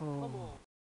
어.